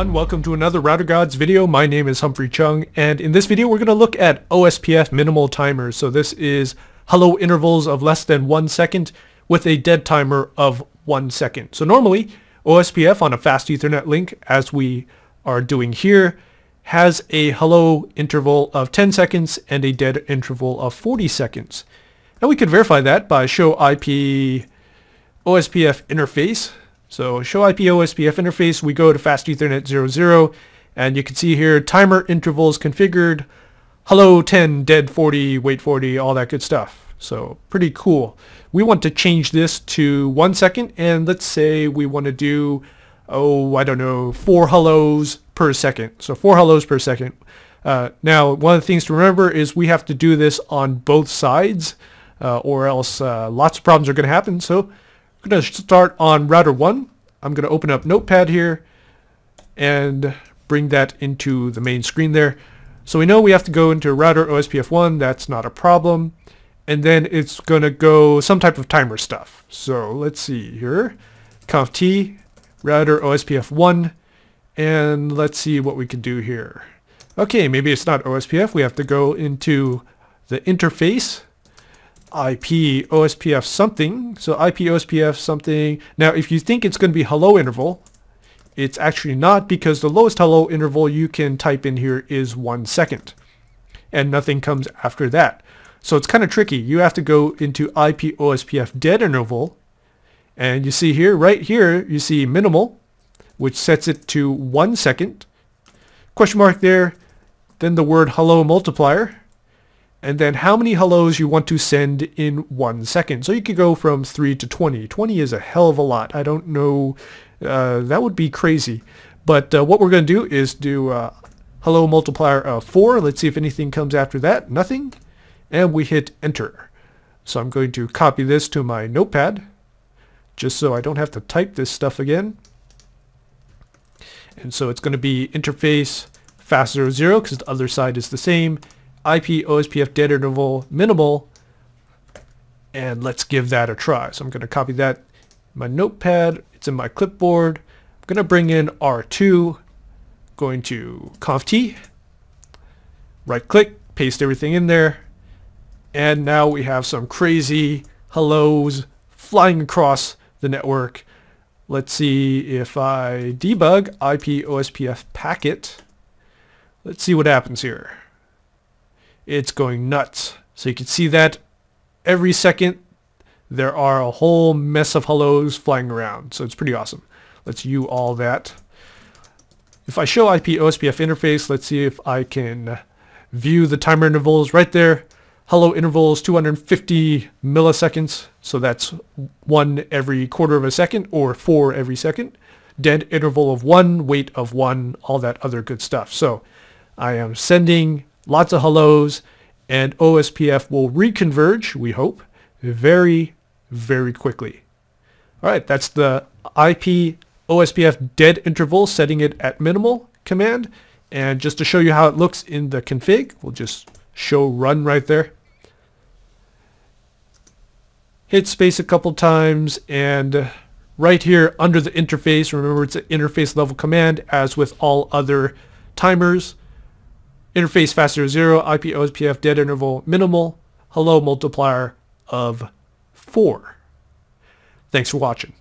everyone, welcome to another Router Gods video. My name is Humphrey Cheung, and in this video we're going to look at OSPF minimal timers. So this is hello intervals of less than one second with a dead timer of one second. So normally, OSPF on a fast Ethernet link, as we are doing here, has a hello interval of 10 seconds and a dead interval of 40 seconds. Now we could verify that by show IP OSPF interface. So show IP OSPF interface, we go to fast Ethernet 00, and you can see here timer intervals configured, hello 10, dead 40, wait 40, all that good stuff. So pretty cool. We want to change this to one second, and let's say we want to do, oh, I don't know, four hellos per second. So four hellos per second. Uh, now, one of the things to remember is we have to do this on both sides, uh, or else uh, lots of problems are going to happen. So I'm going to start on router 1. I'm going to open up Notepad here and bring that into the main screen there. So we know we have to go into router OSPF1. That's not a problem. And then it's going to go some type of timer stuff. So let's see here. conf t router OSPF1 and let's see what we can do here. Okay, maybe it's not OSPF. We have to go into the interface IP OSPF something. So IP OSPF something. Now, if you think it's going to be hello interval, it's actually not because the lowest hello interval you can type in here is one second. And nothing comes after that. So it's kind of tricky. You have to go into IP OSPF dead interval. And you see here, right here, you see minimal, which sets it to one second. Question mark there. Then the word hello multiplier and then how many hellos you want to send in one second. So you could go from 3 to 20. 20 is a hell of a lot. I don't know. Uh, that would be crazy. But uh, what we're going to do is do uh, hello multiplier of 4. Let's see if anything comes after that. Nothing. And we hit enter. So I'm going to copy this to my notepad just so I don't have to type this stuff again. And so it's going to be interface fast 00 because the other side is the same IP OSPF dead interval minimal and let's give that a try. So I'm going to copy that my notepad. It's in my clipboard. I'm going to bring in R2, going to conf t, right click, paste everything in there. And now we have some crazy hellos flying across the network. Let's see if I debug IP OSPF packet. Let's see what happens here it's going nuts. So you can see that every second there are a whole mess of hellos flying around. So it's pretty awesome. Let's U all that. If I show IP OSPF interface, let's see if I can view the timer intervals right there. Hello intervals 250 milliseconds. So that's one every quarter of a second or four every second. Dead interval of one, wait of one, all that other good stuff. So I am sending lots of hellos, and OSPF will reconverge, we hope, very, very quickly. All right, that's the IP OSPF dead interval, setting it at minimal command. And just to show you how it looks in the config, we'll just show run right there. Hit space a couple times and right here under the interface, remember it's an interface level command as with all other timers. Interface faster 0, IP OSPF dead interval minimal, hello multiplier of 4. Thanks for watching.